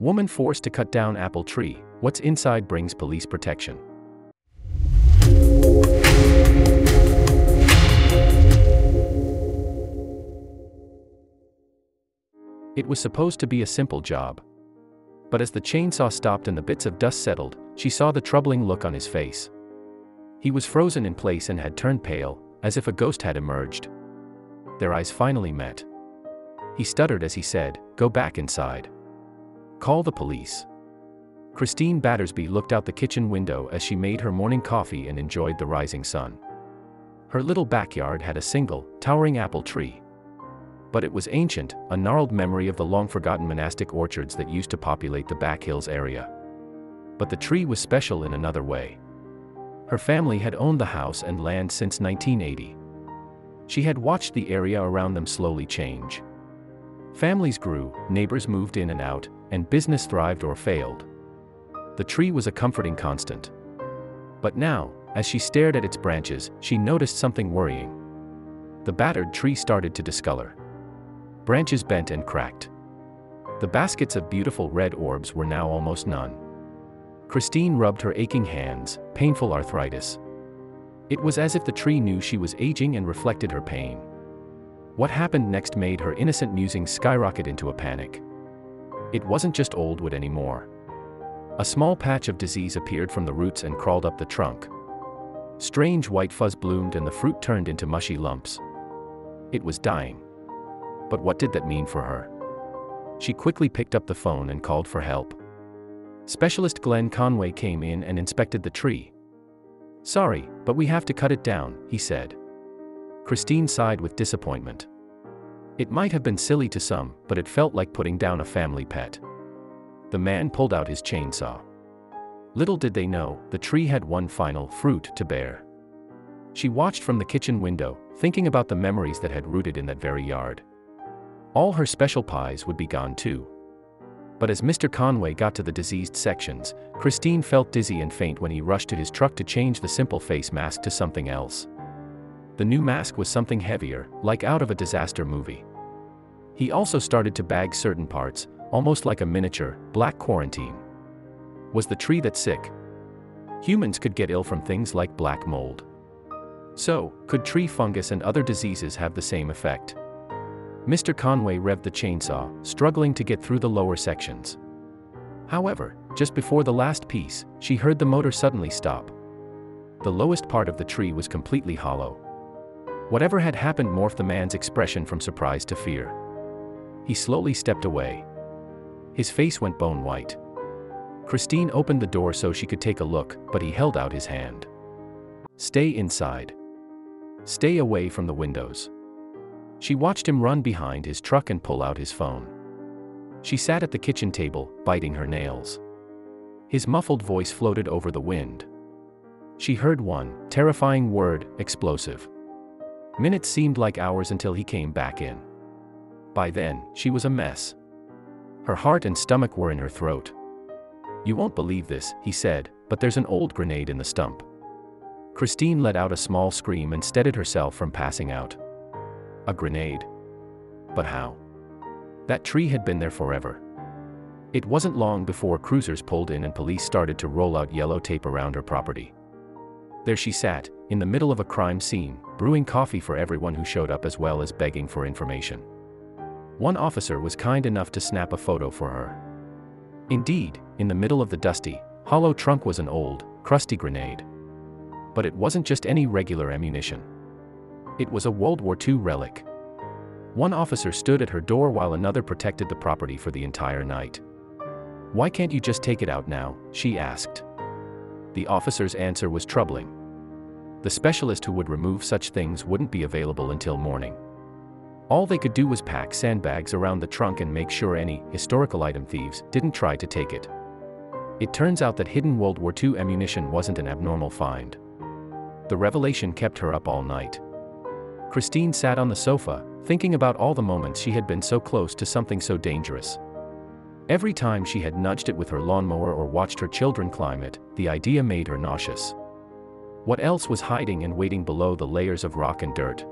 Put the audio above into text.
Woman forced to cut down apple tree, what's inside brings police protection. It was supposed to be a simple job. But as the chainsaw stopped and the bits of dust settled, she saw the troubling look on his face. He was frozen in place and had turned pale, as if a ghost had emerged. Their eyes finally met. He stuttered as he said, Go back inside. Call the police. Christine Battersby looked out the kitchen window as she made her morning coffee and enjoyed the rising sun. Her little backyard had a single, towering apple tree. But it was ancient, a gnarled memory of the long-forgotten monastic orchards that used to populate the Back Hills area. But the tree was special in another way. Her family had owned the house and land since 1980. She had watched the area around them slowly change. Families grew, neighbors moved in and out, and business thrived or failed. The tree was a comforting constant. But now, as she stared at its branches, she noticed something worrying. The battered tree started to discolor. Branches bent and cracked. The baskets of beautiful red orbs were now almost none. Christine rubbed her aching hands, painful arthritis. It was as if the tree knew she was aging and reflected her pain. What happened next made her innocent musings skyrocket into a panic. It wasn't just old wood anymore. A small patch of disease appeared from the roots and crawled up the trunk. Strange white fuzz bloomed and the fruit turned into mushy lumps. It was dying. But what did that mean for her? She quickly picked up the phone and called for help. Specialist Glenn Conway came in and inspected the tree. Sorry, but we have to cut it down, he said. Christine sighed with disappointment. It might have been silly to some, but it felt like putting down a family pet. The man pulled out his chainsaw. Little did they know, the tree had one final fruit to bear. She watched from the kitchen window, thinking about the memories that had rooted in that very yard. All her special pies would be gone too. But as Mr. Conway got to the diseased sections, Christine felt dizzy and faint when he rushed to his truck to change the simple face mask to something else. The new mask was something heavier, like out of a disaster movie. He also started to bag certain parts, almost like a miniature, black quarantine. Was the tree that sick? Humans could get ill from things like black mold. So, could tree fungus and other diseases have the same effect? Mr. Conway revved the chainsaw, struggling to get through the lower sections. However, just before the last piece, she heard the motor suddenly stop. The lowest part of the tree was completely hollow. Whatever had happened morphed the man's expression from surprise to fear. He slowly stepped away. His face went bone white. Christine opened the door so she could take a look, but he held out his hand. Stay inside. Stay away from the windows. She watched him run behind his truck and pull out his phone. She sat at the kitchen table, biting her nails. His muffled voice floated over the wind. She heard one terrifying word explosive. Minutes seemed like hours until he came back in. By then, she was a mess. Her heart and stomach were in her throat. You won't believe this, he said, but there's an old grenade in the stump. Christine let out a small scream and steadied herself from passing out. A grenade. But how? That tree had been there forever. It wasn't long before cruisers pulled in and police started to roll out yellow tape around her property. There she sat, in the middle of a crime scene, brewing coffee for everyone who showed up as well as begging for information. One officer was kind enough to snap a photo for her. Indeed, in the middle of the dusty, hollow trunk was an old, crusty grenade. But it wasn't just any regular ammunition. It was a World War II relic. One officer stood at her door while another protected the property for the entire night. Why can't you just take it out now? she asked. The officer's answer was troubling. The specialist who would remove such things wouldn't be available until morning. All they could do was pack sandbags around the trunk and make sure any historical item thieves didn't try to take it. It turns out that hidden World War II ammunition wasn't an abnormal find. The revelation kept her up all night. Christine sat on the sofa, thinking about all the moments she had been so close to something so dangerous. Every time she had nudged it with her lawnmower or watched her children climb it, the idea made her nauseous. What else was hiding and waiting below the layers of rock and dirt?